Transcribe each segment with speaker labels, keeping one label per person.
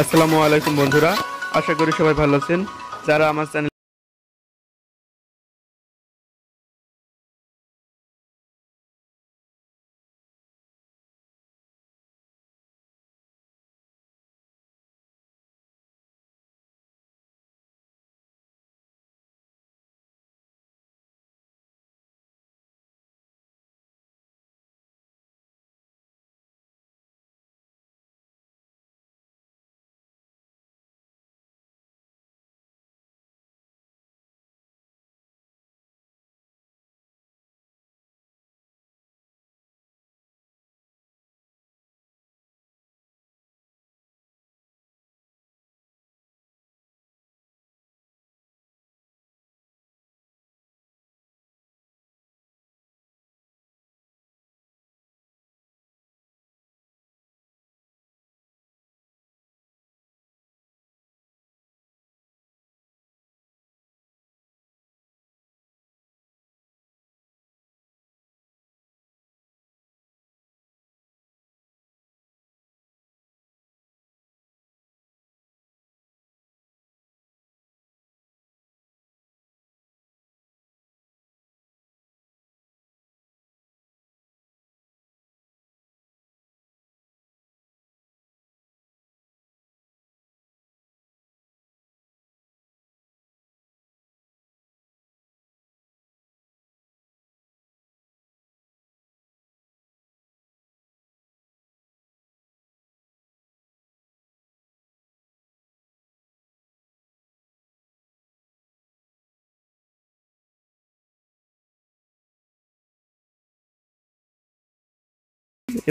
Speaker 1: আসসালামু আলাইকুম বন্ধুরা আশা করি সবাই ভালো আছেন। যারা আমার চ্যানেল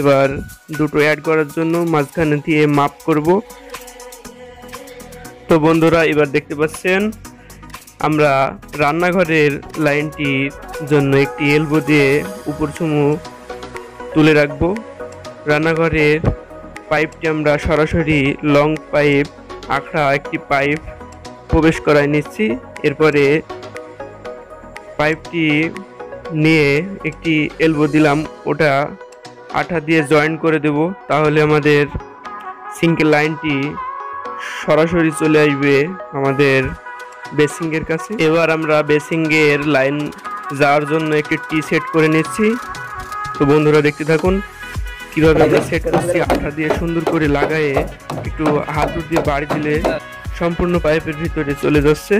Speaker 1: এবার দুটো অ্যাড করার জন্য মাঝখানে দিয়ে মাপ করব। তো বন্ধুরা, এবার দেখতে পাচ্ছেন, আমরা রান্নাঘরের লাইনটির জন্য একটি এলবো দিয়ে উপর চুমু তুলে রাখব। রান্নাঘরের পাইপটি আমরা সরাসরি লং পাইপ আখড়া একটি পাইপ প্রবেশ করায় নিচ্ছি। এরপরে পাইপটি নিয়ে একটি এলবো দিলাম, ওটা আঠা দিয়ে জয়েন করে দেব, তাহলে আমাদের সিঙ্কের লাইনটি সরাসরি চলে আসবে আমাদের বেসিংয়ের কাছে। এবার আমরা বেসিংয়ের লাইন যাওয়ার জন্য একটি টি সেট করে নিচ্ছি। তো বন্ধুরা দেখতে থাকুন, কীভাবে আমরা সেট করছি আঠা দিয়ে সুন্দর করে লাগায়ে একটু হাত দিয়ে বাড়ি দিলে সম্পূর্ণ পাইপের ভিতরে চলে যাচ্ছে।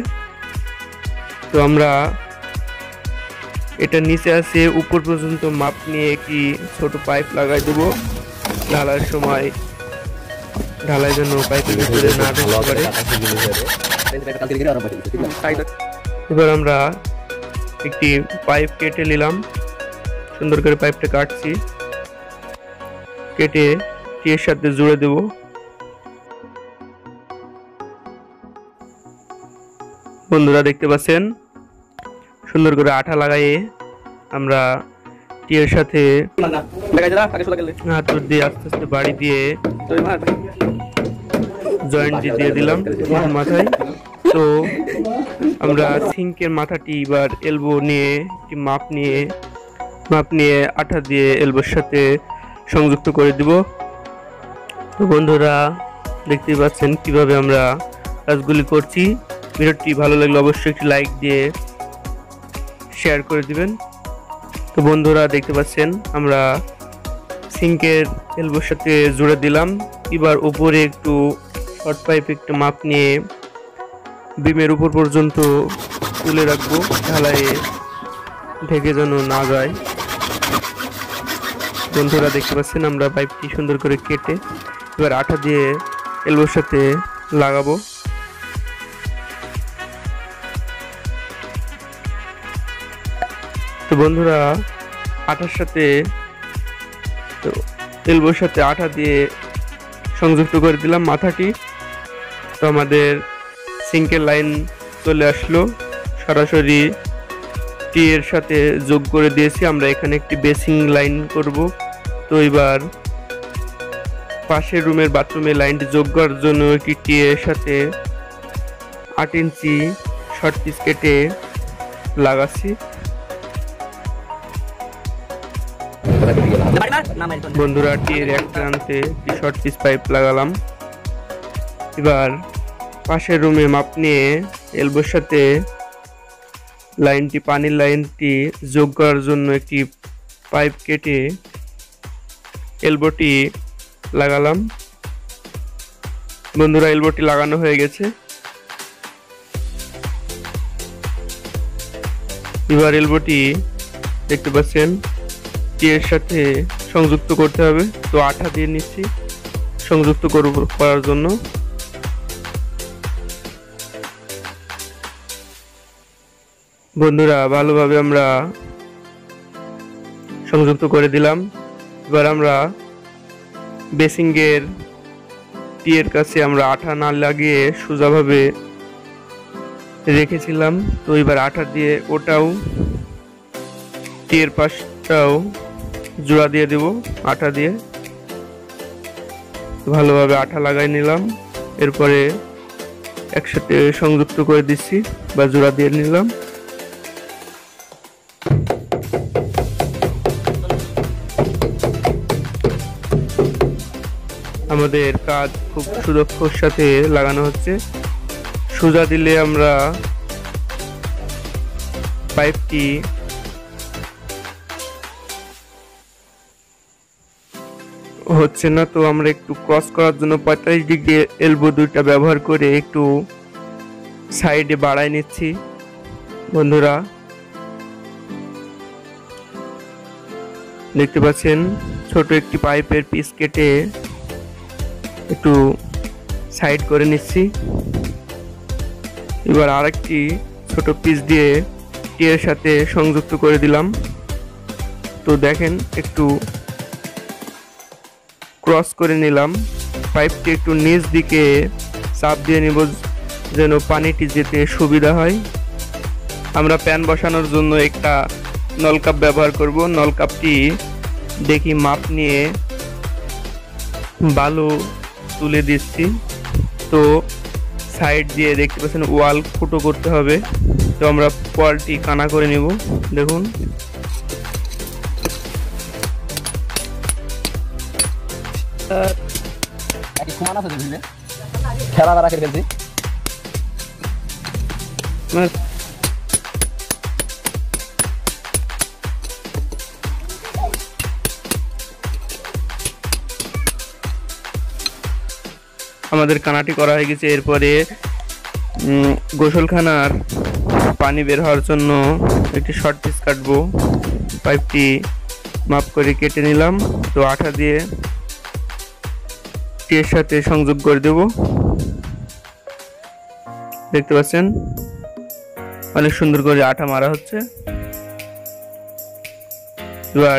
Speaker 1: তো আমরা এটা নিচে আছে উপর পর্যন্ত মাপ নিয়ে একটি ছোট পাইপ লাগাই দেব। ঢালার সময় ঢালাই পাইপের ভিতরে না ঢুকতে পারে। এবার আমরা একটি পাইপ কেটে নিলাম। সুন্দর করে পাইপটা কাটছি। কেটে টিয়ের সাথে জুড়ে দেব। বন্ধুরা দেখতে পাচ্ছেন? সুন্দর করে আঠা লাগাইয়ে আমরা টিয়ের সাথে হাত দিয়ে আস্তে আস্তে বাড়ি দিয়ে জয়েন্ট দিয়ে দিলাম মাথায়। তো আমরা সিঙ্কের মাথাটি এবার এলবো নিয়ে একটি মাপ নিয়ে মাপ নিয়ে আঠা দিয়ে এলবোর সাথে সংযুক্ত করে দিব। তো বন্ধুরা দেখতেই পাচ্ছেন কীভাবে আমরা কাজগুলি করছি। ভিডিওটি ভালো লাগলে অবশ্যই একটি লাইক দিয়ে শেয়ার করে দিবেন। তো বন্ধুরা দেখতে পাচ্ছেন, আমরা সিঙ্কের এলবোর সাথে জুড়ে দিলাম। এবার উপরে একটু শর্ট পাইপ একটু মাপ নিয়ে বিমের উপর পর্যন্ত তুলে রাখব, ঢালাইয়ে ঢেকে যেন না যায়। বন্ধুরা দেখতে পাচ্ছেন, আমরা পাইপটি সুন্দর করে কেটে এবার আঠা দিয়ে এলবোর সাথে লাগাবো। বন্ধুরা আঠার সাথে তো এলবোর সাথে আঠা দিয়ে সংযুক্ত করে দিলাম মাথাটি। তো আমাদের সিঙ্কের লাইন চলে আসলো। সরাসরি টি এর সাথে যোগ করে দিয়েছি। আমরা এখানে একটি বেসিং লাইন করব। তো এবার পাশের রুমের বাথরুমে লাইনটি যোগ করার জন্য একটি টি এর সাথে আট ইঞ্চি শর্ট পিস কেটে লাগাচ্ছি। বন্ধুরা, টিয়ের এক প্রান্তে শর্ট পিস পাইপ লাগালাম। এবার পাশের রুমে মাপ নিয়ে এলবোর সাথে লাইনটি, পানির লাইনটি যোগ করার জন্য একটি পাইপ কেটে এলবোটি লাগালাম। বন্ধুরা এলবোটি লাগানো হয়ে গেছে। এবার এলবোটি দেখতে পাচ্ছেন এর সাথে সংযুক্ত করতে হবে। তো আঠা দিয়ে নিচ্ছি, সংযুক্ত করব, করার জন্য। বন্ধুরা, ভালোভাবে আমরা সংযুক্ত করে দিলাম। এবার আমরা বেসিংয়ের টিয়ের কাছে আমরা আঠা না লাগিয়ে সোজাভাবে রেখেছিলাম। তো এবার আঠা দিয়ে ওটাও টিয়ের পাশটাও জোড়া দিয়ে দেব, আটা দিয়ে। ভালোভাবে আঠা লাগাই নিলাম। এরপরে একসাথে সংযুক্ত করে দিচ্ছি বা জোড়া দিয়ে নিলাম। আমাদের কাজ খুব সুদক্ষর সাথে লাগানো হচ্ছে। সোজা দিলে আমরা পাইপটি হচ্ছে না, তো আমরা একটু ক্রস করার জন্য পঁয়তাল্লিশ ডিগ্রি এলবো দুইটা ব্যবহার করে একটু সাইডে বাড়াই নিচ্ছি। বন্ধুরা, দেখতে পাচ্ছেন ছোট একটি পাইপের পিস কেটে একটু সাইড করে নিচ্ছি। এবার আরেকটি ছোট পিস দিয়ে টিয়ের সাথে সংযুক্ত করে দিলাম। তো দেখেন একটু ক্রস করে নিলাম। পাইপটি একটু নিচ দিকে চাপ দিয়ে নিব যেন পানিটি যেতে সুবিধা হয়। আমরা প্যান বসানোর জন্য একটা নলকাপ ব্যবহার করব। নলকাপটি দেখি মাপ নিয়ে বালু তুলে দিচ্ছি। তো সাইড দিয়ে দেখতে পাচ্ছেন ওয়াল ফুটো করতে হবে। তো আমরা ওয়ালটি কানা করে নিব। দেখুন।
Speaker 2: সমান আছে খেলা ফেলছি।
Speaker 1: আমাদের কানাটি করা হয়ে গেছে, এরপরে গোসলখানার পানি বের হওয়ার জন্য একটি শর্ট পিস কাটবো। পাইপটি মাপ করে কেটে নিলাম। তো আঠা দিয়ে টিয়ের সাথে সংযোগ করে দেব। দেখতে পাচ্ছেন? অনেক সুন্দর করে আঠা মারা হচ্ছে।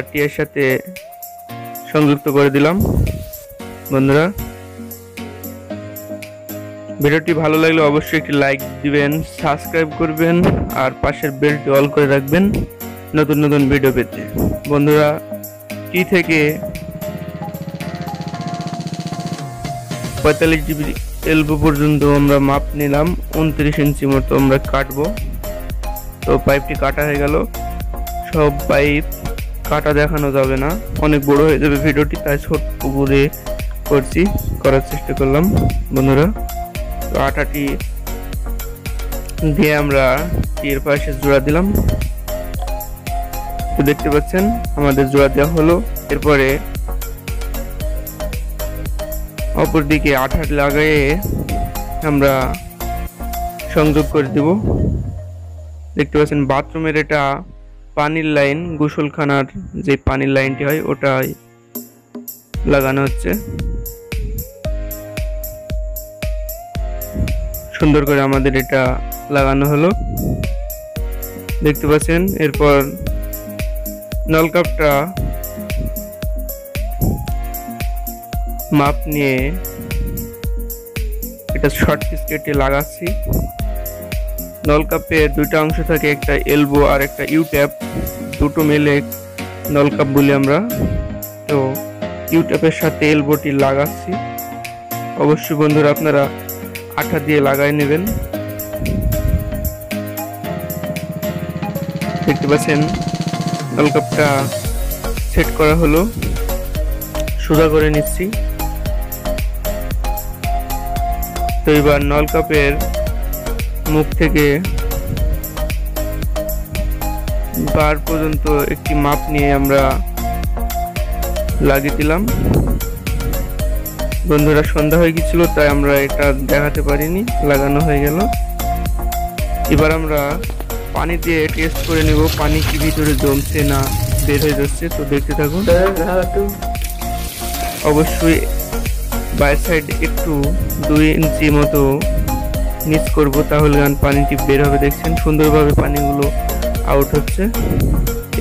Speaker 1: টিয়ের সাথে সংযুক্ত করে দিলাম। বন্ধুরা, ভিডিওটি ভালো লাগলে অবশ্যই একটি লাইক দিবেন, সাবস্ক্রাইব করবেন, আর পাশের বেলটি অল করে রাখবেন নতুন নতুন ভিডিও পেতে। বন্ধুরা টি থেকে পঁয়তাল্লিশ জিবি এলবো পর্যন্ত আমরা মাপ নিলাম, উনত্রিশ ইঞ্চি মতো আমরা কাটবো। তো পাইপটি কাটা হয়ে গেল। সব পাইপ কাটা দেখানো যাবে না। অনেক বড় হয়ে যাবে ভিডিওটি, তাই ছোট্ট করে করছি, করার চেষ্টা করলাম। বন্ধুরা, তো আটাটি দিয়ে আমরা টির পাশে জোড়া দিলাম। তো দেখতে পাচ্ছেন, আমাদের জোড়া দেওয়া হলো। এরপরে অপর দিকে আঠা লাগিয়ে আমরা সংযোগ করে দেব। দেখতে পাচ্ছেন, বাথরুমের এটা পানির লাইন, গোসলখানার যে পানির লাইনটি হয় ওটাই লাগানো হচ্ছে। সুন্দর করে আমাদের এটা লাগানো হলো। দেখতে পাচ্ছেন, এরপর নলকাপটা মাপ নিয়ে এটা শর্ট পিস কেটে লাগাচ্ছি। নলকাপের দুইটা অংশ থাকে একটা এলবো আর একটা ইউ ট্যাপ দুটো মিলে নলকাপ বলি আমরা। তো ইউ ট্যাপের সাথে এলবোটি লাগাচ্ছি। অবশ্যই বন্ধুরা আপনারা আঠা দিয়ে লাগাই নেবেন। দেখতে পাচ্ছেন নলকাপটা সেট করা হলো। সোজা করে নিচ্ছি। তো এবার নলকাপের মুখ থেকে বার পর্যন্ত একটি মাপ নিয়ে আমরা লাগিয়ে দিলাম। বন্ধুরা সন্ধ্যা হয়ে গেছিল তাই আমরা এটা দেখাতে পারিনি লাগানো হয়ে গেল। এবার আমরা পানি দিয়ে টেস্ট করে নেব পানি কি ভিতরে জমছে না বের হয়ে যাচ্ছে তো দেখতে থাকুন। অবশ্যই বাইরের সাইড একটু দুই ইঞ্চি মতো নিচ করব, তাহলে গান পানিটি বের হবে। দেখছেন, সুন্দরভাবে পানিগুলো আউট হচ্ছে।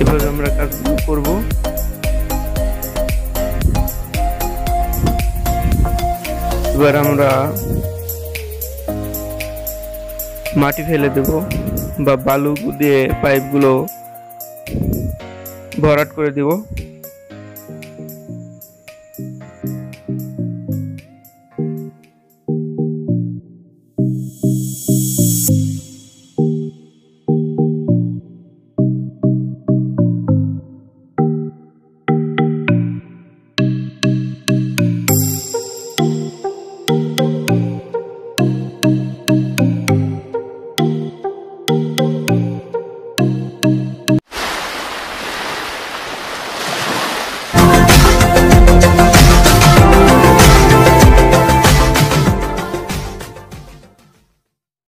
Speaker 1: এভাবে আমরা কাজগুলো করব। এবার আমরা মাটি ফেলে দেব বা বালু দিয়ে পাইপগুলো ভরাট করে দেব।